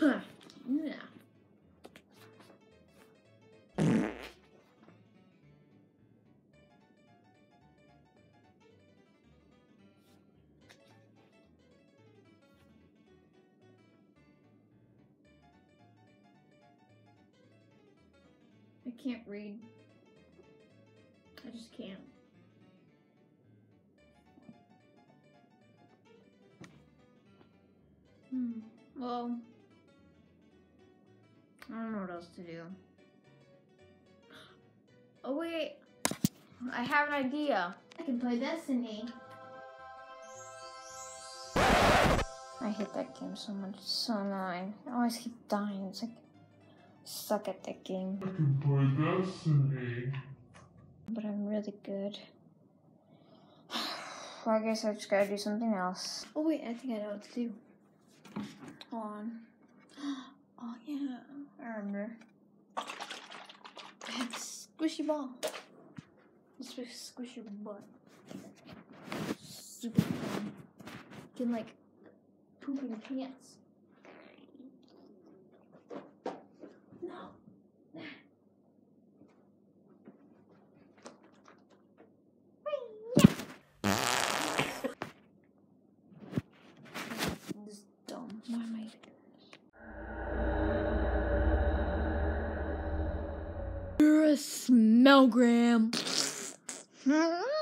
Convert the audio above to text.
yeah. I can't read. I just can't. Hmm. Well, I don't know what else to do. Oh wait, I have an idea. I can play Destiny. I hate that game so much. It's so annoying. I always keep dying. It's like suck at that game. I can play Destiny. But I'm really good. Well, I guess I just gotta do something else. Oh wait, I think I know what to do. Hold on. Oh yeah, I remember. I have this squishy ball. Was squishy butt. Super fun. You can like poop in your pants. You're a smellgram.